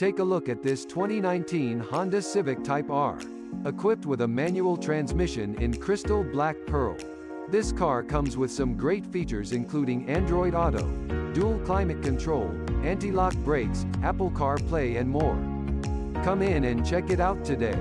Take a look at this 2019 Honda Civic Type R. Equipped with a manual transmission in crystal black pearl. This car comes with some great features including Android Auto, dual climate control, anti-lock brakes, Apple CarPlay and more. Come in and check it out today.